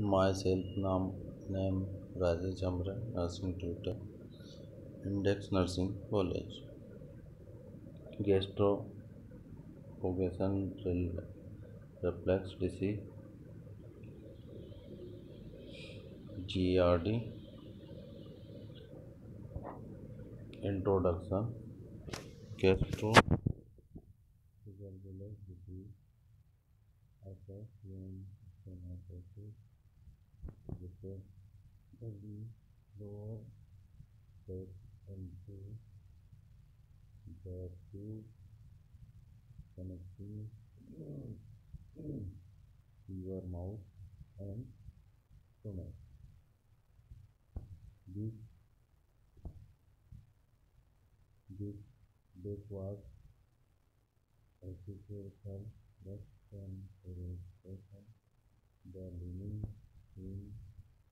My self नाम name Rajesh हमरा nursing tutor index nursing college gastroesophageal reflux disease G R D introduction gastro the heavy lower step into the two connecting your mouth and stomach. This this backward exercise that can represent um, the meaning in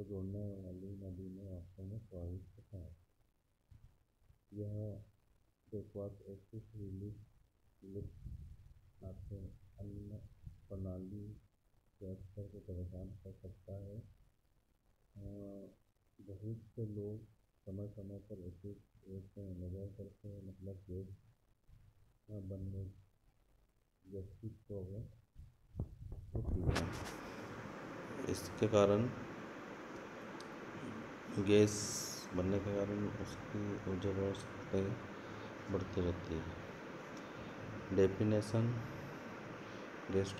को जोड़ने वाली नदी में वास्तव में स्वाभाविक होता है यह बेकवास एक्सिस रिलीफ लिफ्ट आपको अन्य प्रणाली के स्तर को परेशान कर सकता है बहुत से लोग समय समय पर एक्सिस एक नजर करते हैं मतलब वेब बनने व्यक्तित्व हो तो है इसके कारण गैस बनने के कारण उसकी ऊर्जा बढ़ती रहती है definition gas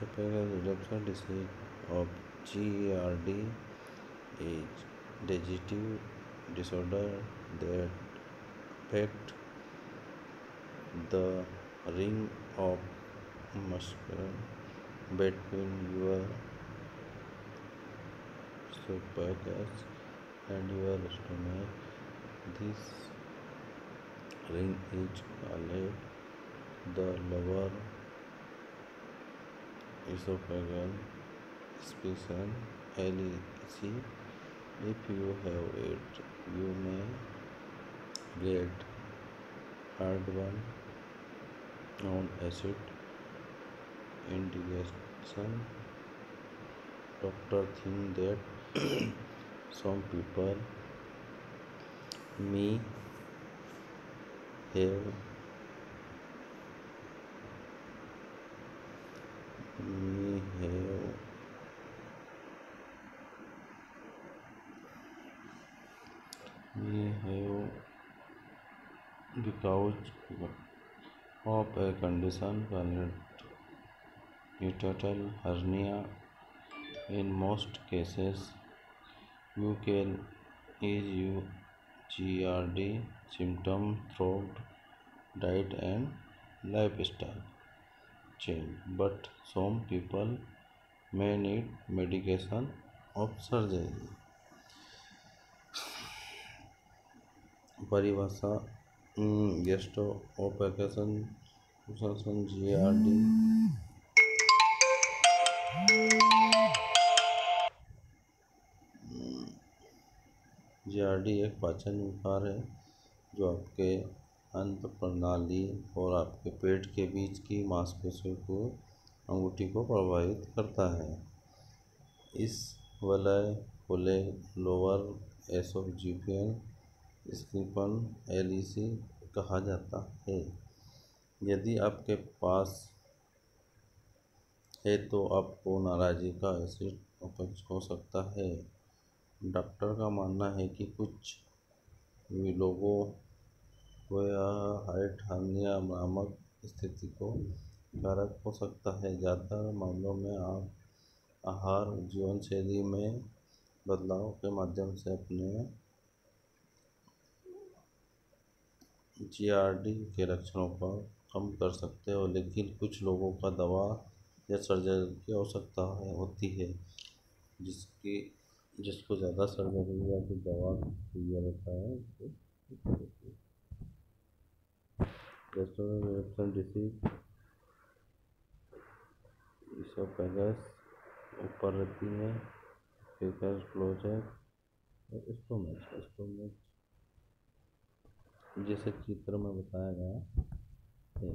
disease of G R D is digestive disorder that fact the ring of muscle between your oesophagus and your stomach. This ring is called the lower esophageal special LEC. If you have it, you may get heartburn, known acid indigestion. Doctor think that some people me have me have me have because of a condition called uteral hernia in most cases you can ease you G R D symptom through diet and lifestyle change but some people may need medication or surgery परिभाषा gastroesophageal G R D जी एक पाचन विकार है जो आपके अंत प्रणाली और आपके पेट के बीच की मांसपेशियों को अंगूठी को प्रभावित करता है इस वलय खुले लोअर एसोफिजियल स्टीपन सी कहा जाता है यदि आपके पास है तो आपको नाराज़गी का एसिड उपज हो सकता है डॉक्टर का मानना है कि कुछ लोगों को यह हाइट हार्निया नामक स्थिति को कारक हो सकता है ज़्यादातर मामलों में आप आहार जीवन शैली में बदलाव के माध्यम से अपने जी के लक्षणों को कम कर सकते हो लेकिन कुछ लोगों का दवा या सर्जरी की आवश्यकता होती है जिसकी जिसको ज़्यादा सर या फिर तो दवा दिया रहता है उसको दोस्तों ऊपर रहती है फेकस क्लोज है और इसको स्टोमच जैसे चित्र में बताया गया है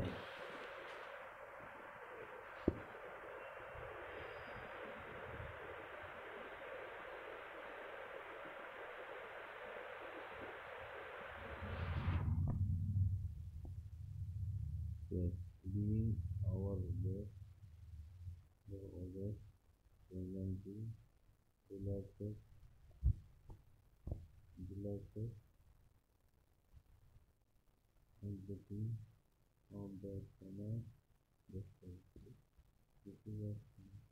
being our way the other tendency relaxes relaxes empathy of the summer justice this is a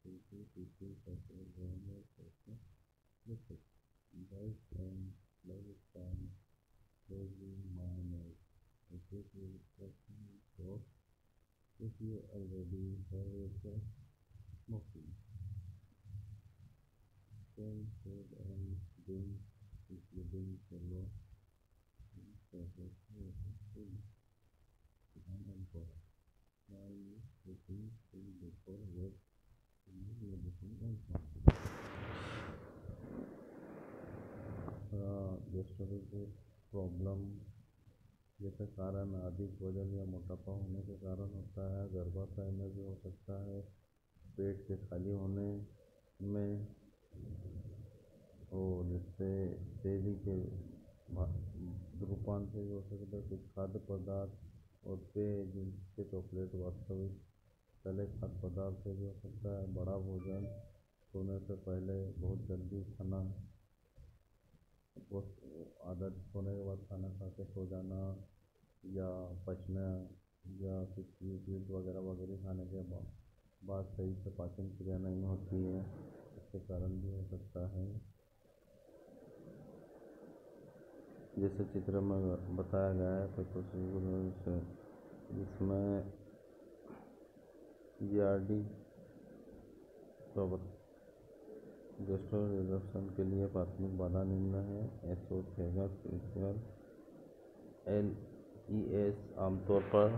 simple teaching such as grammar question justice life and lifetime closely minor it is a question of if you already borrowed the mocking. Then save and bin including the and and you looking to the forward and you problem जैसे तो कारण अधिक वजन या मोटापा होने के कारण होता है गर्भाशय में भी हो सकता है पेट के खाली होने में और जिससे तेजी के रूपांतर भी हो सकता है कुछ खाद्य पदार्थ और पेय जिनके चॉकलेट वास्तविक पहले खाद्य पदार्थ से भी हो सकता है बड़ा भोजन सोने से पहले बहुत जल्दी खाना आदत सोने के बाद खाना खा के सो जाना या पचना या कुछ भी दूध वगैरह वगैरह खाने के बाद सही से पाचन क्रिया नहीं होती है इसके कारण भी हो सकता है जैसे चित्र में बताया गया है तो कुछ इसमें e G R D gastro reservation के लिए प्राथमिक बाधा निम्न है oesophagus L E e S आमतौर पर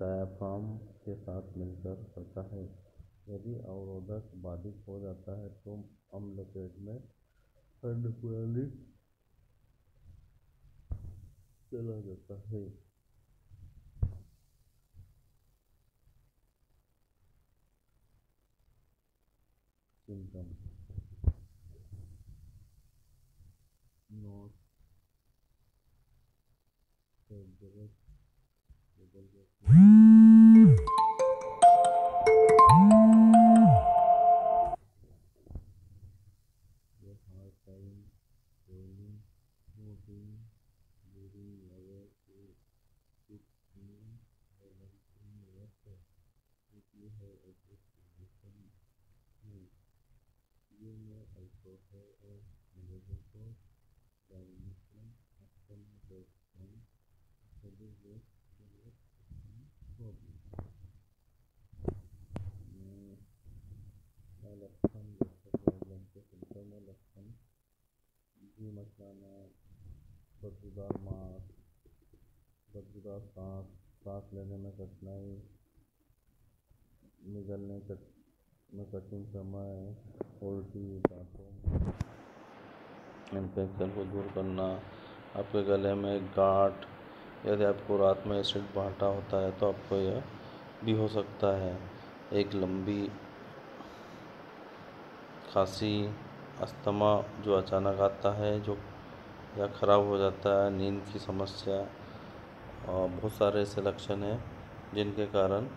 डायाफ्राम के साथ मिलकर करता है यदि अवरोधक बाधित हो जाता है तो अम्ल पेट में चला जाता है symptom you know, I go for a little bit, then बदबूदार मांस बदबूदार सांस सांस लेने में कठिनाई में कठिन समय उल्टी दांतों इन्फेक्शन को दूर करना आपके गले में गांठ यदि आपको रात में एसिड बांटा होता है तो आपको यह भी हो सकता है एक लंबी खांसी अस्थमा जो अचानक आता है जो या ख़राब हो जाता है नींद की समस्या और बहुत सारे ऐसे लक्षण हैं जिनके कारण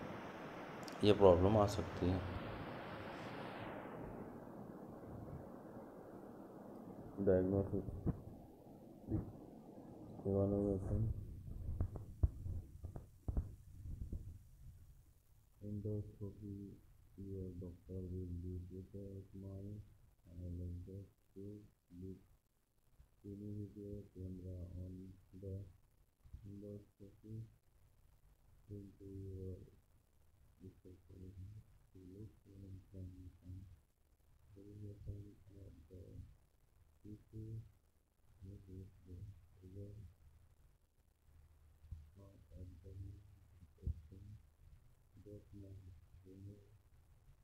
ये प्रॉब्लम आ सकती है diagnosis doctor ceiling is camera on the endoscopy into your discussion to look and find some variation of the tissue that is the trigger or abdomen infection that may remove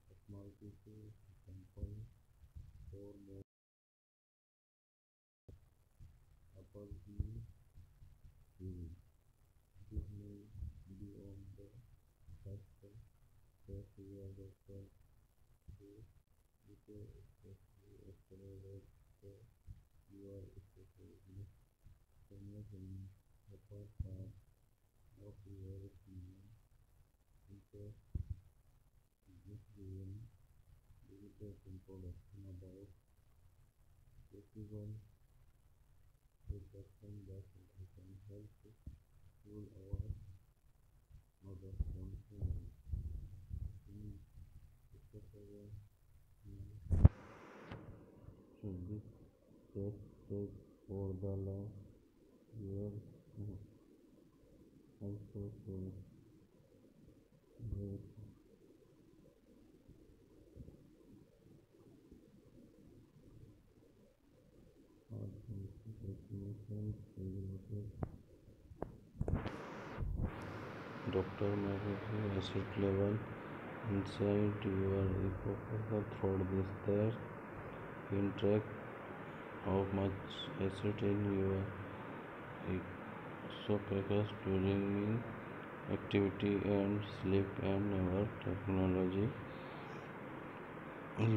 a small for more for the unit. This may be on the first step here the first day before especially accelerate the your specific information apart from of your opinion interest this game digital simple about festival person that I can help pull our other from home. In Kosovo, should be set set for the law. Your also should Doctor measures acid level inside your hippocampus through the test. Keep track how much acid in your hippocampus during meal, activity and sleep, and never technology.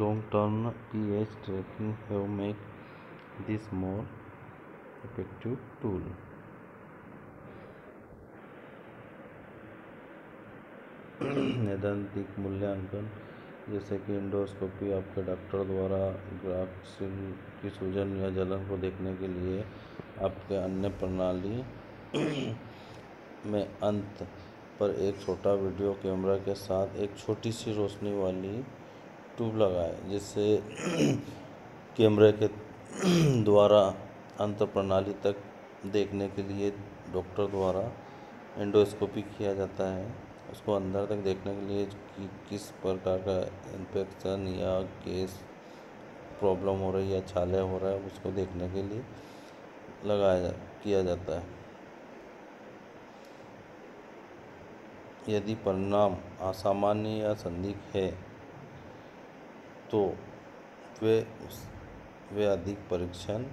Long-term pH tracking have made this more effective tool. नैदानिक मूल्यांकन जैसे कि endoscopy आपके doctor द्वारा graph की सूजन या जलन को देखने के लिए आपके अन्य प्रणाली में अंत पर एक छोटा वीडियो कैमरा के साथ एक छोटी सी रोशनी वाली ट्यूब लगाए जिससे कैमरे के द्वारा अंत प्रणाली तक देखने के लिए डॉक्टर द्वारा एंडोस्कोपी किया जाता है उसको अंदर तक देखने के लिए कि किस प्रकार का इन्फेक्शन या केस प्रॉब्लम हो रही है छाले हो रहा है उसको देखने के लिए लगाया जा, किया जाता है यदि परिणाम असामान्य या संदिग्ध है तो वे उस वे अधिक परीक्षण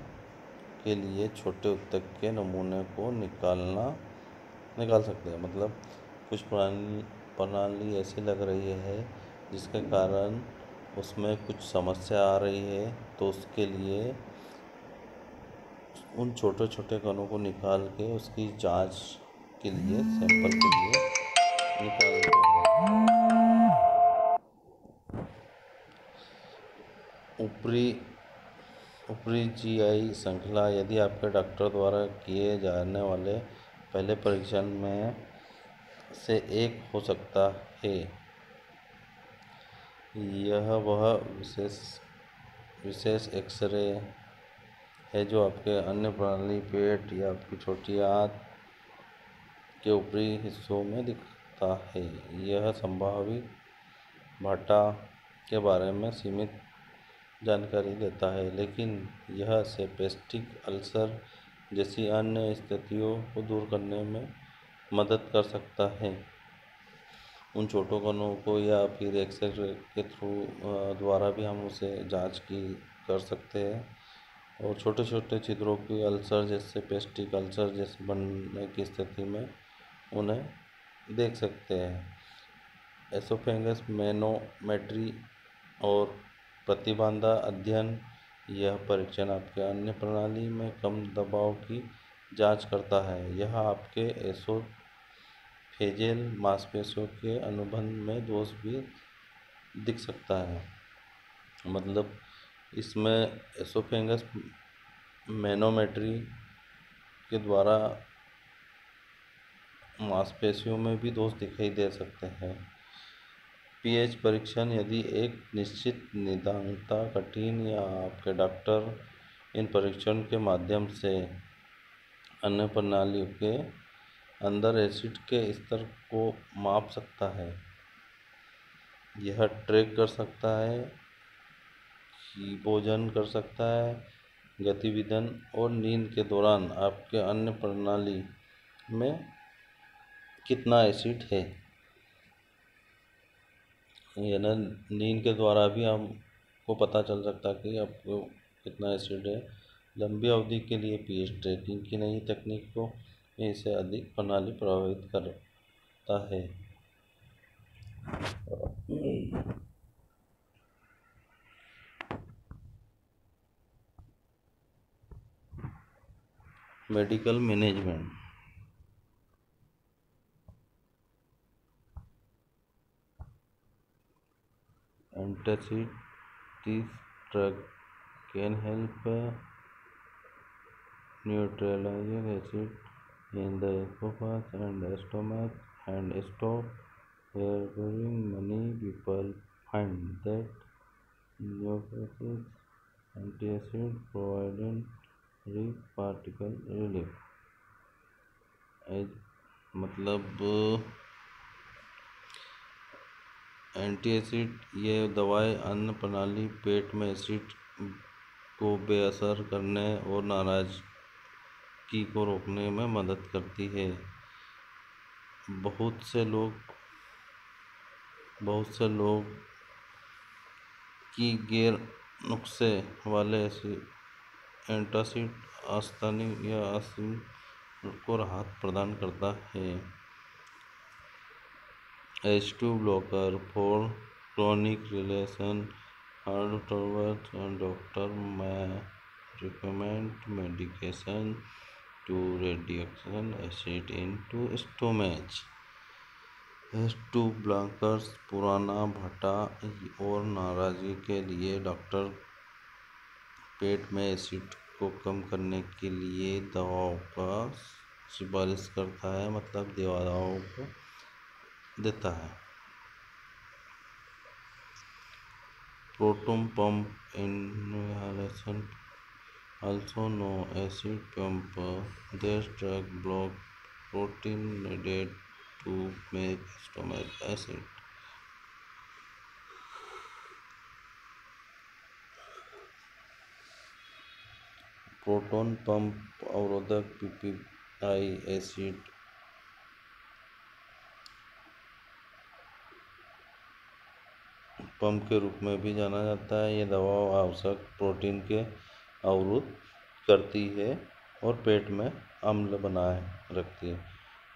के लिए छोटे उत्तक के नमूने को निकालना निकाल सकते हैं मतलब कुछ प्रणाली प्रणाली ऐसी लग रही है जिसके कारण उसमें कुछ समस्या आ रही है तो उसके लिए उन छोटे छोटे कणों को निकाल के उसकी जांच के लिए सैंपल के लिए निकाल ऊपरी ऊपरी आई श्रृंखला यदि आपके डॉक्टर द्वारा किए जाने वाले पहले परीक्षण में से एक हो सकता है यह वह विशेष विशेष एक्सरे है जो आपके अन्य प्रणाली पेट या आपकी छोटी आँत के ऊपरी हिस्सों में दिखता है यह संभावित भाटा के बारे में सीमित जानकारी देता है लेकिन यह सेपेस्टिक अल्सर जैसी अन्य स्थितियों को दूर करने में मदद कर सकता है उन छोटों कणों को या फिर एक्सरे के थ्रू द्वारा भी हम उसे जांच की कर सकते हैं और छोटे छोटे छिद्रों की अल्सर जैसे पेस्टिक अल्सर जैसे बनने की स्थिति में उन्हें देख सकते हैं एसोफेंगस मेनोमेट्री और प्रतिबंधा अध्ययन यह परीक्षण आपके अन्य प्रणाली में कम दबाव की जाँच करता है यह आपके एसोफेजेल मांसपेशियों के अनुबंध में दोष भी दिख सकता है मतलब इसमें एसोफेंगस मैनोमेट्री के द्वारा मांसपेशियों में भी दोष दिखाई दे सकते हैं पीएच परीक्षण यदि एक निश्चित निदानता कठिन या आपके डॉक्टर इन परीक्षण के माध्यम से अन्य प्रणालियों के अंदर एसिड के स्तर को माप सकता है यह ट्रैक कर सकता है कि भोजन कर सकता है गतिविधन और नींद के दौरान आपके अन्य प्रणाली में कितना एसिड है यानी नींद के द्वारा भी आपको पता चल सकता है कि आपको कितना एसिड है लंबी अवधि के लिए पीएच ट्रैकिंग की नई तकनीकों में इसे अधिक प्रणाली प्रभावित करता है medical management antacid drug can help neutralizing acid in the esophagus and stomach and stop heartburn. Many people find that neurotoxic antacids provide rich particle relief. मतलब एंटी एसिड ये दवाएं अन्न प्रणाली पेट में एसिड को बेअसर करने और नाराज की को रोकने में मदद करती है बहुत से लोग बहुत से लोग की गैर नुस्खे वाले एंटासिड आस्थानी या आसिन को राहत प्रदान करता है H two blocker for chronic relation heart doctor may recommend medication to reduction acid into stomach S two blockers पुराना भटा और नाराजगी के लिए डॉक्टर पेट में एसिड को कम करने के लिए दवाओं का सिफारिश करता है मतलब दवाओं को देता है proton pump inhalation also known as seed pumper, they struck block protein needed to make stomach acid. Proton pump or other PPI acid. Pump के रूप में भी जाना जाता है ये दवा आवश्यक प्रोटीन के अवरुद्ध करती है और पेट में अम्ल बनाए रखती है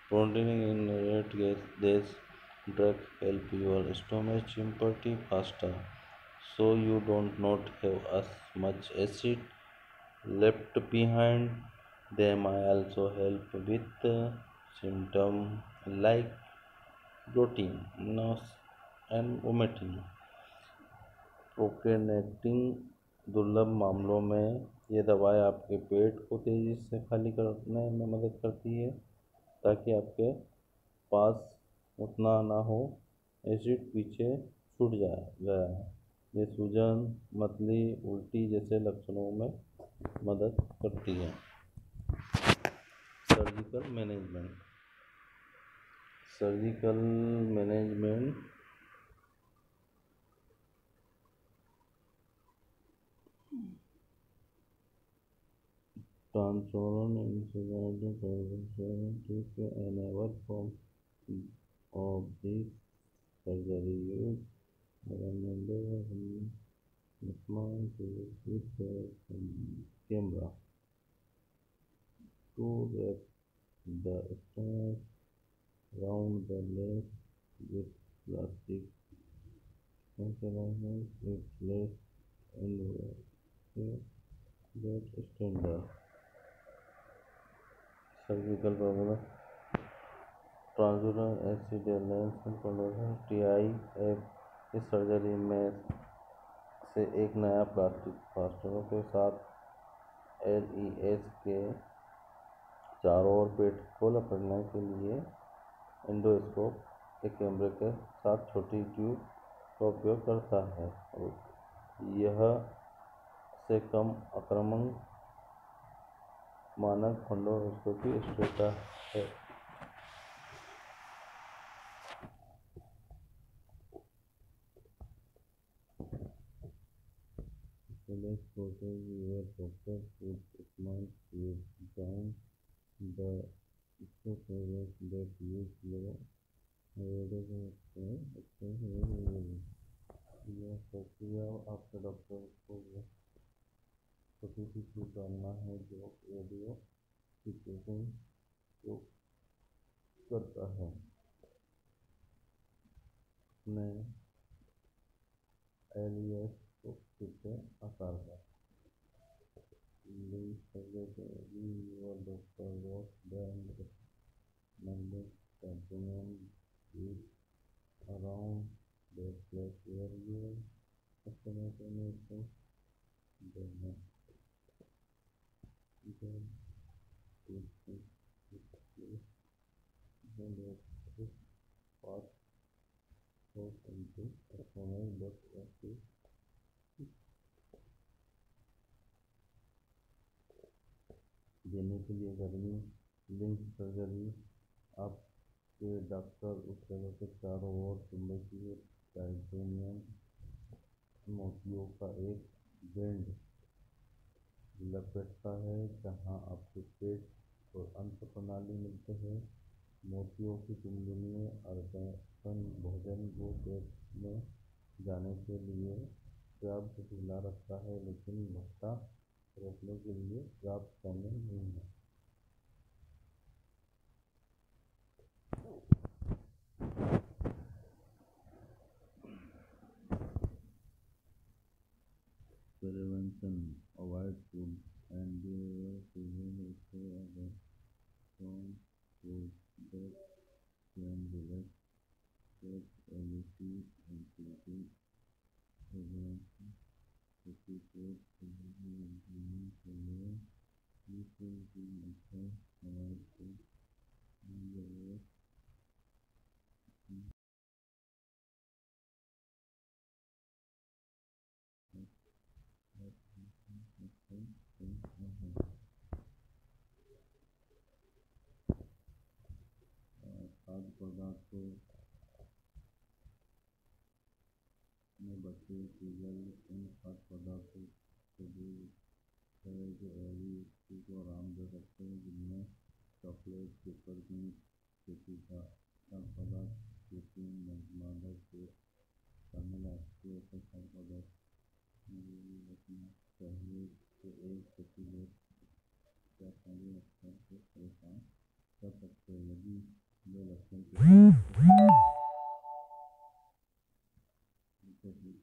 protein in rate this drug help your stomach empty faster so you don't not have much acid left behind they may also help with symptom like protein nausea and vomiting prokinetic दुर्लभ मामलों में ये दवाएँ आपके पेट को तेज़ी से खाली करने में मदद करती है ताकि आपके पास उतना ना हो एसिड पीछे छूट जाए गया है ये सूजन मतली उल्टी जैसे लक्षणों में मदद करती है surgical management surgical management Transform and select the surgery. Take another form of this surgery. Use the number of smart with the camera to wrap the stars round the lens with plastic. Synchronize with less and that standard. Surgical problem ट्रांसुलर accidental problem T I F इस surgery में से एक नया plastic फास्टरों के साथ L E S के चारों ओर पेट को लपड़ने के लिए एंडोस्कोप एक कैमरे के साथ छोटी ट्यूब का उपयोग करता है यह से कम आक्रमण मानक खंडों हिस्सों की स्थिरता है Let's photo your doctor put smart tube down the exoplanet that use low radiation. Okay, here we go. Yes, so after doctor. प्रतिशू करना है जो ऑडियो सिचुएशन को करता है मैं एलियस को कितने आकार का को देना देने के लिए गर्मी लिंक सर्जरी आपके डॉक्टर उस जगह के चारों ओर चुंबकीय टाइटेनियम मोतियों का एक बैंड लपेटता है जहाँ आपको पेट और अंत प्रणाली मिलते हैं मोतियों की झुंझुनी अर्धन भोजन को पेट में जाने के लिए पर्याप्त ढीला रखता है लेकिन भत्ता रोकने के लिए पर्याप्त समय नहीं है a wide pool and there were several or other strong courts that can be left kept a little and taken advantage of the court and the people who must have arrived से केवल उन खाद्य पदार्थों को दूर जो Ahli व्यक्ति को आराम हम्म। दे सकते हैं जिनमें चॉकलेट पेपर की खेती खाद्य पदार्थ खेती मादा के शामिल आपको ऐसे खाद्य पदार्थ चाहिए जो एक प्रतिरोध या सारे लक्षण से परेशान कर सकते हैं यदि दो लक्षण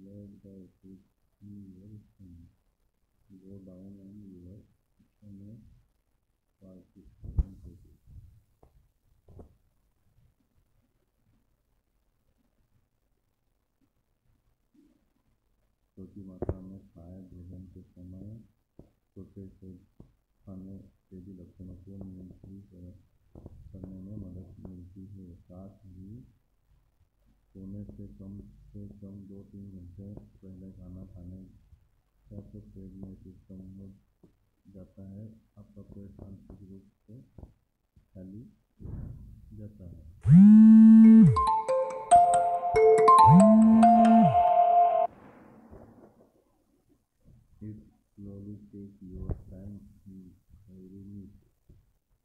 learn छोटी मात्रा में शायद भोजन के समय छोटे से खाने से भी लक्षणों को नियंत्रित करने में मदद मिलती है साथ ही सोने से कम से कम दो तीन घंटे पहले खाना खाने से आपके तो पेट में कुछ कम हो जाता है आपका तो पेट आंतरिक रूप से खाली जाता है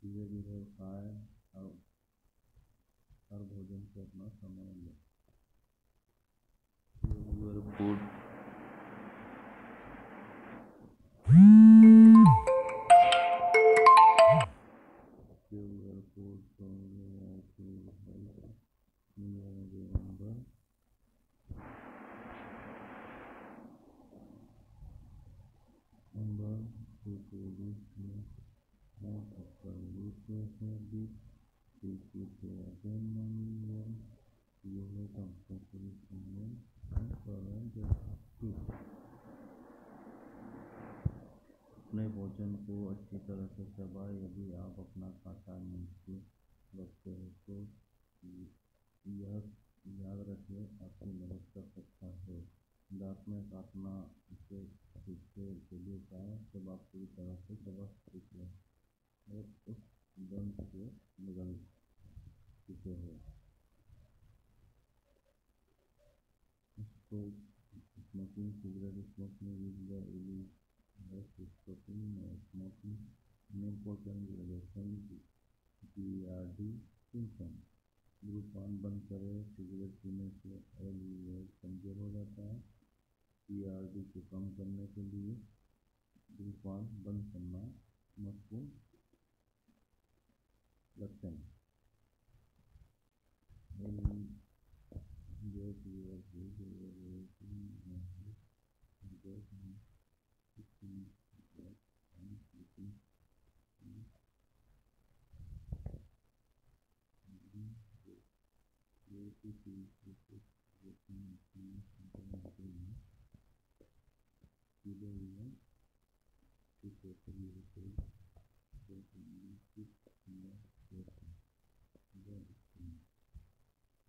धीरे धीरे खाएं और हर भोजन को अपना समय लें यूर गुड Thank you. अपने भोजन को अच्छी तरह से चबाए यदि आप अपना खाता नीचे रखते हो तो यह याद रखें आपकी मदद कर सकता है दांत में काटना इसे सीखने के लिए कहा जब आप पूरी तरह से चबा सीख लें और उस दंत को निकल चुके हो इसको smoking cigarette smoking is the congress is protein and smoking an important relation DRD symptom group one बंद करें सिगरेट पीने से एल कमज़ोर हो जाता है पी आर डी को कम करने के लिए ग्रुप वन बंद करना महत्वपूर्ण लगते जो पी आर डी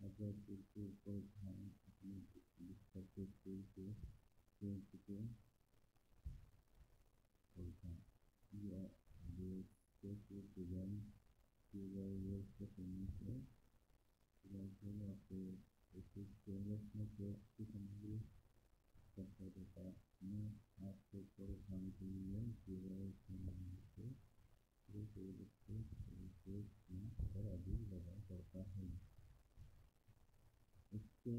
अगर इसके ऊपर ध्यान करते इसको करने से आपको की सामग्री सबका डेटा मैं आपको दिखाने के लिए पर अभी लगा करता है इसके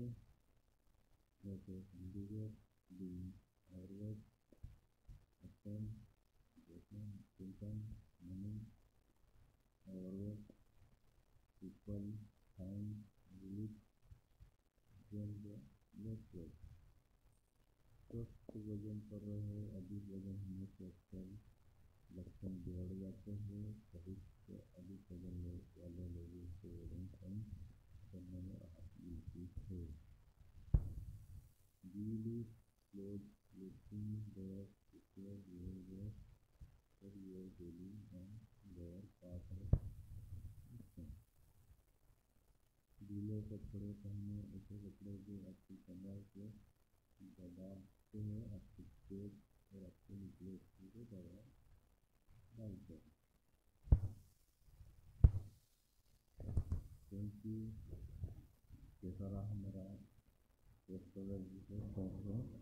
जैसे कंप्यूटर डी आयुर्वेद अपन वेतन चिंतन मनी और वजन कर रहे हैं अधिक वजन होने से अक्सर लक्षण बिगड़ जाते हैं से अधिक वजन वाले लोगों को वजन कम करने में राहत मिलती है डीली close lifting there square your wear और your daily and lower part गीले कपड़े पहने ऐसे कपड़े जो आपकी कमर के दबाव तो यह आपकी स्टेट और आपके न्यूक्लियर को दवा डाल दें क्योंकि ये हमारा रेस्टोरेंट